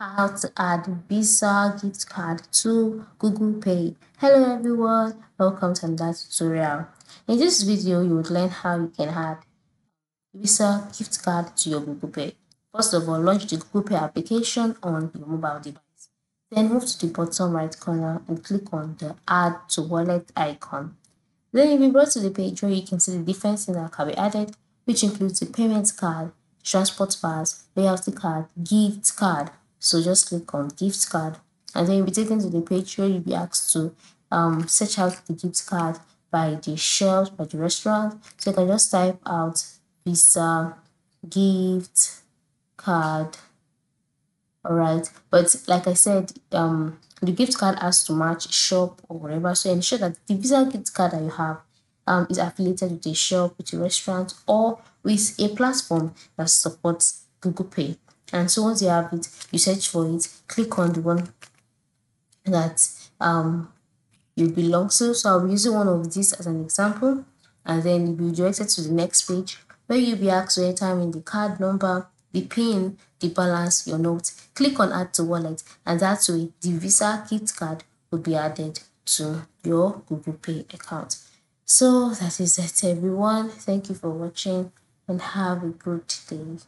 how to add Visa gift card to Google Pay. Hello everyone, welcome to another tutorial. In this video, you would learn how you can add Visa gift card to your Google Pay. First of all, launch the Google Pay application on your mobile device. Then move to the bottom right corner and click on the add to wallet icon. Then you'll be brought to the page where you can see the different things that can be added, which includes the payment card, transport pass, loyalty card, gift card, so just click on gift card and then you'll be taken to the page where you'll be asked to um, search out the gift card by the shelves, by the restaurant. So you can just type out Visa gift card. Alright, but like I said, um, the gift card has to match shop or whatever. So ensure that the Visa gift card that you have um, is affiliated with a shop, with a restaurant, or with a platform that supports Google Pay. And so once you have it, you search for it, click on the one that um, you belong to. So I'll be using one of these as an example, and then you'll be directed to the next page where you'll be asked to enter in the card number, the PIN, the balance, your note. Click on add to wallet, and that way the Visa gift card will be added to your Google Pay account. So that is it everyone. Thank you for watching and have a good day.